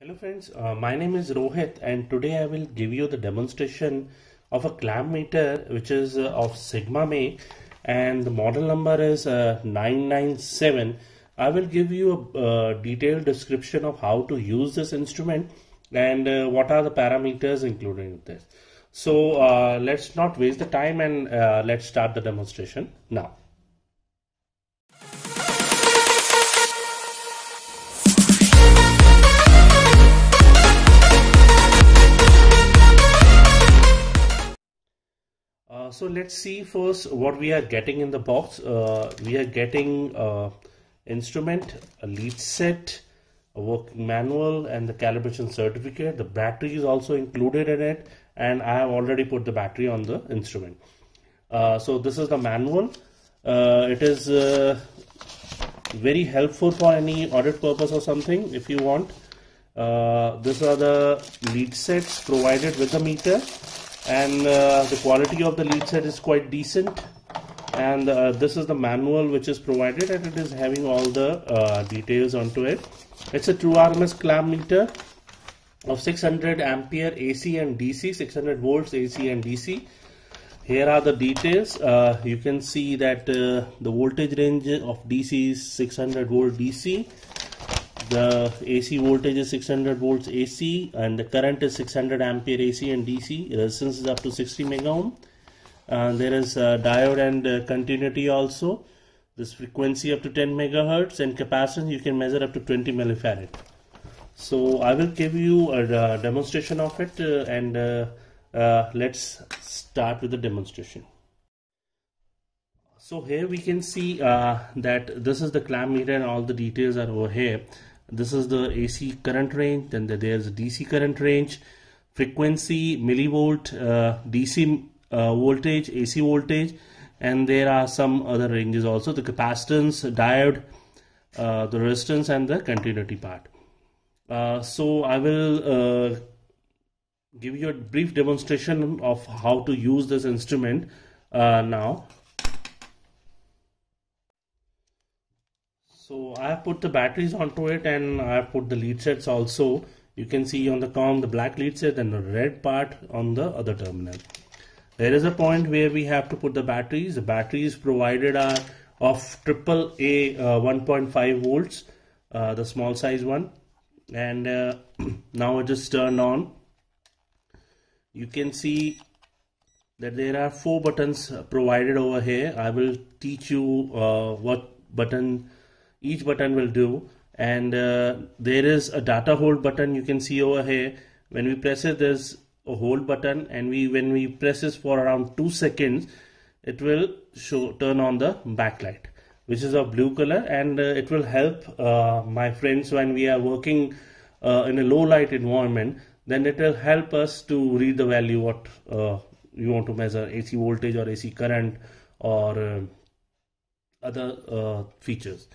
Hello friends, uh, my name is Rohit and today I will give you the demonstration of a clamp meter which is uh, of Sigma make and the model number is uh, 997. I will give you a uh, detailed description of how to use this instrument and uh, what are the parameters included in this. So uh, let's not waste the time and let's start the demonstration now. So let's see first what we are getting in the box. Uh, we are getting uh, instrument, a lead set, a working manual and the calibration certificate. The battery is also included in it and I have already put the battery on the instrument. Uh, so this is the manual. Uh, it is very helpful for any audit purpose or something if you want. these are the lead sets provided with the meter and uh, the quality of the lead set is quite decent. And uh, this is the manual which is provided and it is having all the uh, details onto it. It's a true RMS clamp meter of 600 ampere AC and DC 600 volts AC and DC here are the details. Uh, you can see that uh, the voltage range of DC is 600 volt DC the AC voltage is 600 volts AC and the current is 600 ampere AC and DC resistance is up to 60 mega ohm. And there is a diode and uh, continuity also. This frequency up to 10 megahertz and capacitance you can measure up to 20 millifarad. So I will give you a, a demonstration of it uh, and uh, uh, let's start with the demonstration. So here we can see uh, that this is the clamp meter and all the details are over here this is the AC current range then there's a DC current range frequency millivolt uh, DC uh, voltage AC voltage and there are some other ranges also the capacitance diode uh, the resistance and the continuity part. Uh, so I will uh, give you a brief demonstration of how to use this instrument uh, now so I have put the batteries onto it and I have put the lead sets also. You can see on the com the black lead set and the red part on the other terminal. There is a point where we have to put the batteries. The batteries provided are of triple A uh, 1.5 volts uh, the small size one. And uh, now just turned on. You can see that there are four buttons provided over here. I will teach you uh, what button each button will do. And uh, there is a data hold button you can see over here. When we press it there's a hold button. And we when we press this for around two seconds it will show turn on the backlight which is of blue color. And uh, it will help uh, my friends when we are working uh, in a low light environment then it will help us to read the value what uh, you want to measure AC voltage or AC current or uh, other features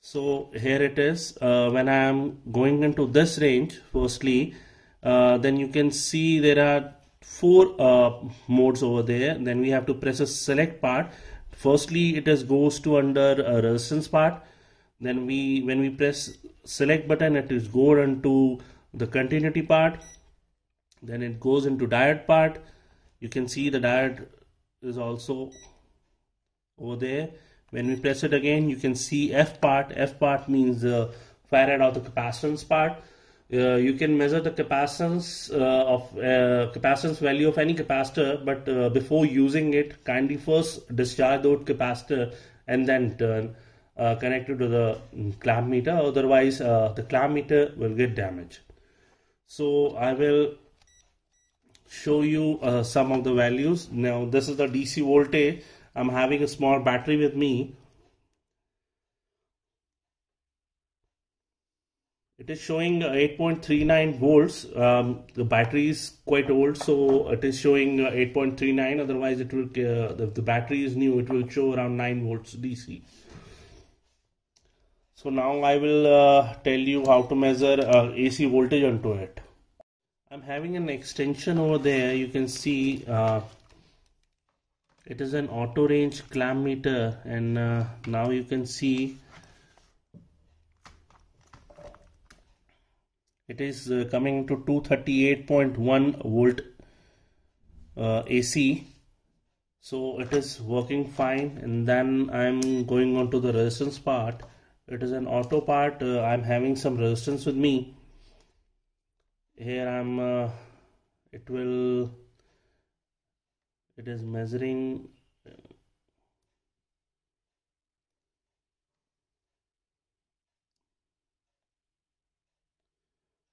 so here it is. Uh, when I am going into this range firstly uh, then you can see there are four uh, modes over there. Then we have to press a select part. Firstly it is goes to under resistance part. Then we when we press select button it is go into the continuity part. Then it goes into diode part. You can see the diode is also over there when we press it again you can see F part. F part means the farad of the capacitance part. Uh, you can measure the capacitance uh, of uh, capacitance value of any capacitor but uh, before using it kindly first discharge the capacitor and then turn uh, connected to the clamp meter. Otherwise uh, the clamp meter will get damaged. So I will show you some of the values. Now this is the DC voltage I'm having a small battery with me. It is showing 8.39 volts. Um, the battery is quite old so it is showing 8.39 otherwise it will uh, the, the battery is new. It will show around 9 volts DC so now I will uh, tell you how to measure uh, AC voltage onto it. I'm having an extension over there. You can see uh, it is an auto range clamp meter and uh, now you can see it is uh, coming to 238.1 volt uh, AC so it is working fine and then I'm going on to the resistance part. It is an auto part uh, I'm having some resistance with me. Here I'm uh, it will it is measuring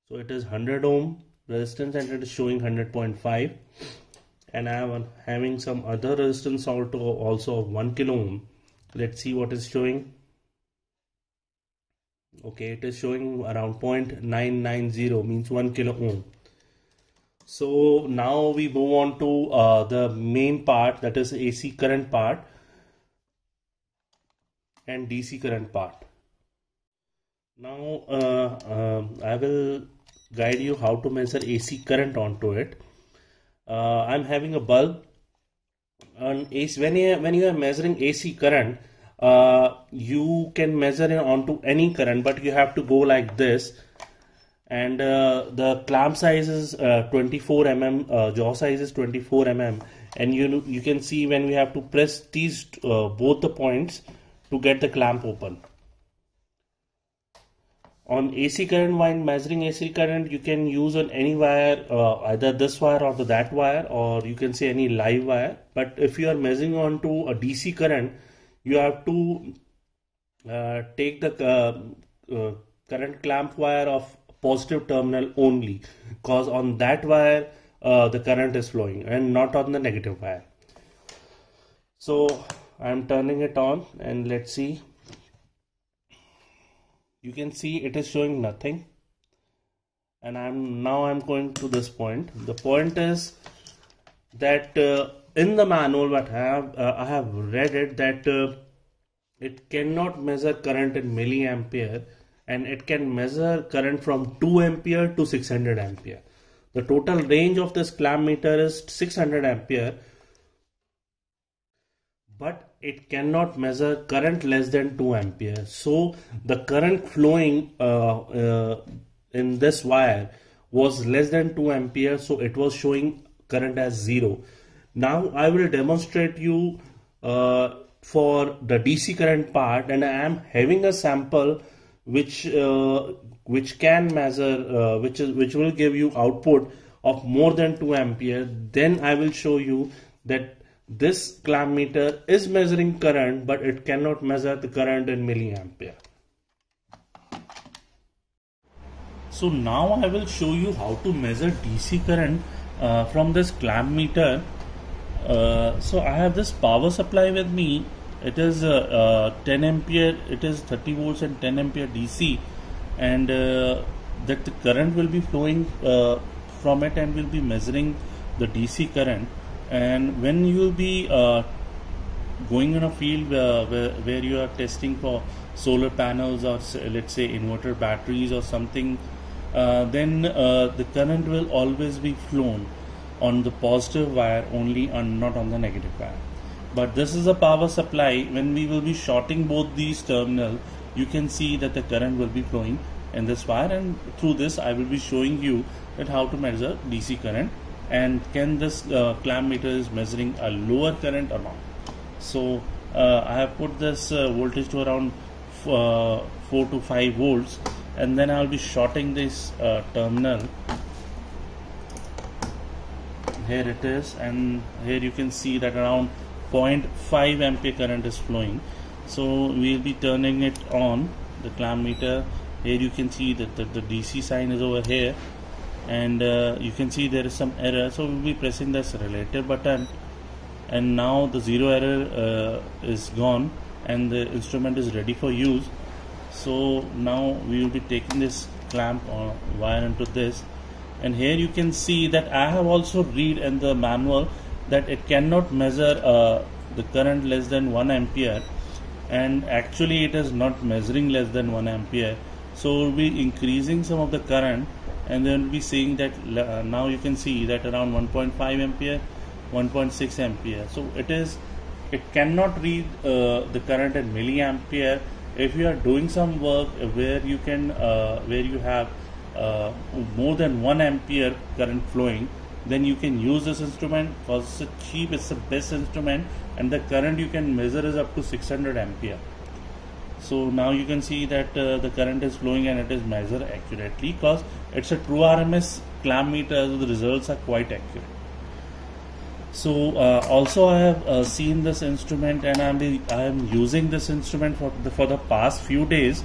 so it is 100 ohm resistance and it is showing 100.5 and I am having some other resistance also also of 1 kilo ohm. Let's see what is showing. Okay it is showing around 0.990 means 1 kilo ohm so now we move on to uh, the main part that is AC current part and DC current part now uh, uh, I will guide you how to measure AC current onto it. Uh, I'm having a bulb and AC. When you when you are measuring AC current, uh, you can measure it onto any current, but you have to go like this. And uh, the clamp size is uh, 24 mm, uh, jaw size is 24 mm, and you you can see when we have to press these uh, both the points to get the clamp open. On AC current while measuring AC current you can use on any wire uh, either this wire or the that wire or you can say any live wire. But if you are measuring on to a DC current you have to uh, take the current clamp wire of positive terminal only because on that wire uh, the current is flowing and not on the negative wire. So I'm turning it on and let's see. You can see it is showing nothing. And I'm now I'm going to this point. The point is that uh, in the manual what I have uh, I have read it that uh, it cannot measure current in milliampere and it can measure current from 2 ampere to 600 ampere. The total range of this clamp meter is 600 ampere but it cannot measure current less than 2 ampere. So the current flowing uh, uh, in this wire was less than 2 ampere so it was showing current as 0 now I will demonstrate you uh, for the DC current part and I am having a sample which uh, which can measure uh, which is which will give you output of more than 2 ampere then I will show you that this clamp meter is measuring current but it cannot measure the current in milliampere. So now I will show you how to measure DC current uh, from this clamp meter. Uh, so I have this power supply with me. It is uh, uh 10 ampere, it is 30 volts and 10 ampere DC and uh, that the current will be flowing uh, from it and will be measuring the DC current. And when you will be uh, going in a field uh, where, where you are testing for solar panels or let's say inverter batteries or something then the current will always be flown on the positive wire only and not on the negative wire but this is a power supply. When we will be shorting both these terminals you can see that the current will be flowing in this wire. And through this I will be showing you that how to measure DC current and can this uh, clamp meter is measuring a lower current or not. So uh, I have put this uh, voltage to around uh, 4 to 5 volts. And then I'll be shorting this uh, terminal. Here it is. And here you can see that around 0.5 ampere current is flowing. So we'll be turning it on the clamp meter. Here you can see that the, the DC sign is over here. And uh, you can see there is some error. So we'll be pressing this relative button. And now the zero error uh, is gone and the instrument is ready for use. So now we will be taking this clamp or wire into this. And here you can see that I have also read in the manual that it cannot measure uh, the current less than 1 ampere and actually it is not measuring less than 1 ampere. So we'll be increasing some of the current and then we'll be seeing that uh, now you can see that around 1.5 ampere 1.6 ampere. So it is it cannot read uh, the current in milliampere. If you are doing some work where you can uh, where you have uh, more than 1 ampere current flowing then you can use this instrument because it's cheap it's the best instrument and the current you can measure is up to 600 ampere. So now you can see that uh, the current is flowing and it is measured accurately because it's a true RMS clamp meter so the results are quite accurate. So uh, also I have uh, seen this instrument and I'm I am using this instrument for the, for the past few days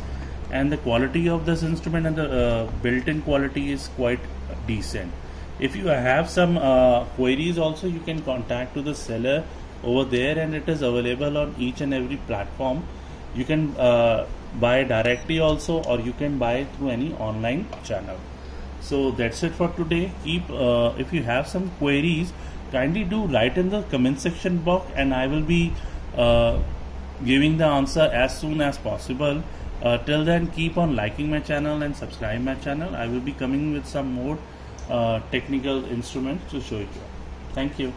and the quality of this instrument and the uh, built-in quality is quite decent if you have some uh, queries also you can contact to the seller over there and it is available on each and every platform. You can uh, buy directly also or you can buy through any online channel. So that's it for today. Keep uh, if you have some queries kindly do write in the comment section box and i will be uh, giving the answer as soon as possible. Uh, till then keep on liking my channel and subscribe my channel. I will be coming with some more Uh, technical instruments to show you. Thank you